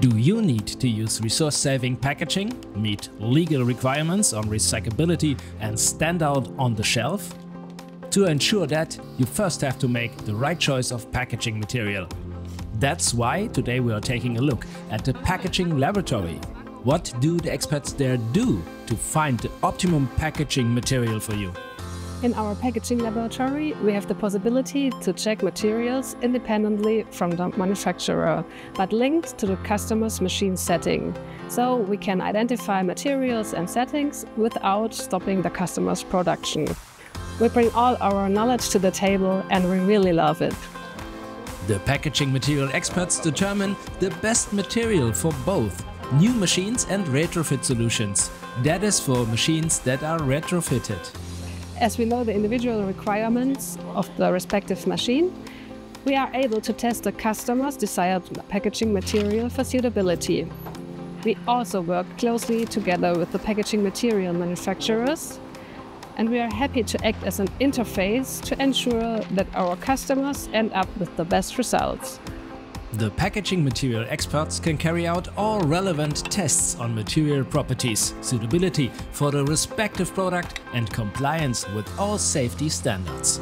Do you need to use resource-saving packaging, meet legal requirements on recyclability and stand out on the shelf? To ensure that, you first have to make the right choice of packaging material. That's why today we are taking a look at the packaging laboratory. What do the experts there do to find the optimum packaging material for you? In our packaging laboratory, we have the possibility to check materials independently from the manufacturer, but linked to the customer's machine setting. So we can identify materials and settings without stopping the customer's production. We bring all our knowledge to the table and we really love it. The packaging material experts determine the best material for both new machines and retrofit solutions. That is for machines that are retrofitted. As we know the individual requirements of the respective machine, we are able to test the customer's desired packaging material for suitability. We also work closely together with the packaging material manufacturers and we are happy to act as an interface to ensure that our customers end up with the best results. The packaging material experts can carry out all relevant tests on material properties, suitability for the respective product and compliance with all safety standards.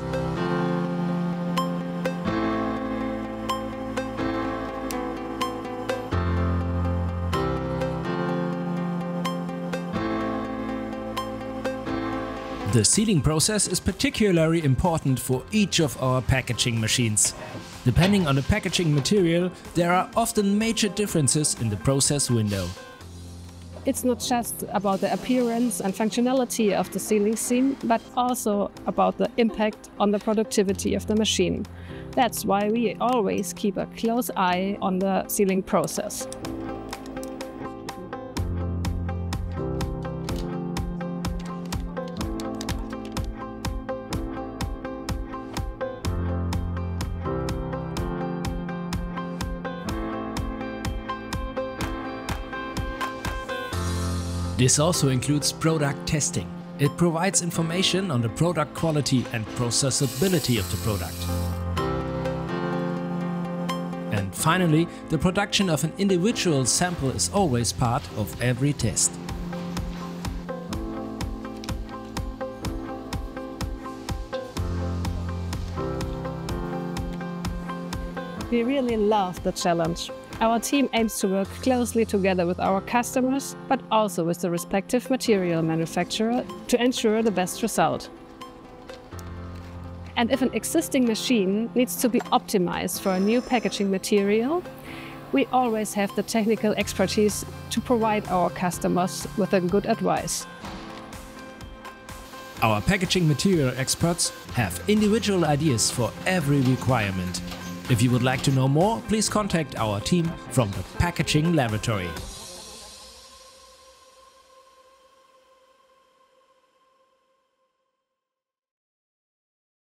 The sealing process is particularly important for each of our packaging machines. Depending on the packaging material, there are often major differences in the process window. It's not just about the appearance and functionality of the sealing seam, but also about the impact on the productivity of the machine. That's why we always keep a close eye on the sealing process. This also includes product testing. It provides information on the product quality and processability of the product. And finally, the production of an individual sample is always part of every test. We really love the challenge. Our team aims to work closely together with our customers, but also with the respective material manufacturer to ensure the best result. And if an existing machine needs to be optimized for a new packaging material, we always have the technical expertise to provide our customers with a good advice. Our packaging material experts have individual ideas for every requirement if you would like to know more, please contact our team from the Packaging Laboratory.